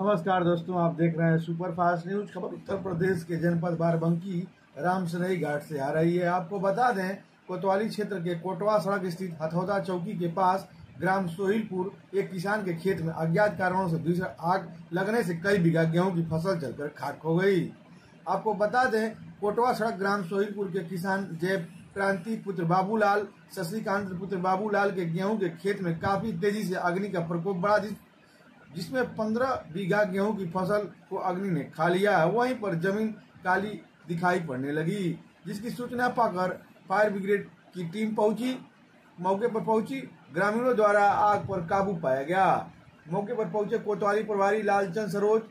नमस्कार दोस्तों, आप देख रहे हैं सुपर फास्ट न्यूज़, खबर उत्तर प्रदेश के जनपद बाराबंकी, रामसरई घाट से आ रही है। आपको बता दें, कोतवाली क्षेत्र के कोटवा सड़क स्थित हथौदा चौकी के पास ग्राम सोहिलपुर एक किसान के खेत में अज्ञात कारणों से भीषण आग लगने से कई बीघा गेहूँ की फ़सल जलकर खाक हो गई। आपको बता दें, कोटवा सड़क ग्राम सोहिलपुर के किसान जय क्रांति पुत्र बाबूलाल, शशिकांत पुत्र बाबूलाल के गेहूँ के खेत में काफ़ी तेज़ी से अग्नि का प्रकोप बढ़ा जिसमें पंद्रह बीघा गेहूँ की फ़सल को अग्नि ने खा लिया वहीं पर ज़मीन काली दिखाई पड़ने लगी, जिसकी सूचना पाकर फायर ब्रिगेड की टीम पहुँची। मौके पर पहुँची, ग्रामीणों द्वारा आग पर काबू पाया गया। मौके पर पहुँचे कोतवाली प्रभारी लालचंद सरोज,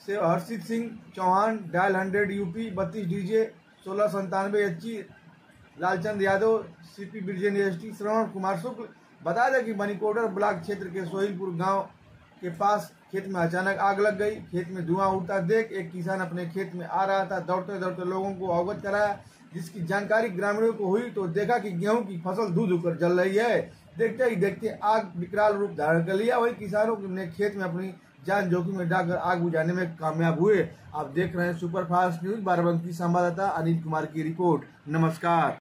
से Harshit Singh Chauhan, dial hundred UP, बत्तीस डीजे, सोलह संतानवे एच लालचंद यादव, सीपी ब्रिजेन एस श्रवण कुमार शुक्ल, बता दें कि मणिकोडर ब्लॉक क्षेत्र के सोहिलपुर गाँव के पास खेत में अचानक आग लग गई। खेत में धुआँ उठता देख एक किसान अपने खेत में आ रहा था। दौड़ते दौड़ते लोगों को अवगत कराया, जिसकी जानकारी ग्रामीणों को हुई तो देखा कि गेहूँ की फ़सल धू धू कर जल रही है। देखते ही देखते आग विकराल रूप धारण कर लिया। वही किसानों ने खेत में अपनी जान जोखिम में डालकर आग बुझाने में कामयाब हुए। आप देख रहे हैं सुपर फास्ट न्यूज़ बाराबंकी संवाददाता अनिल कुमार की रिपोर्ट। नमस्कार।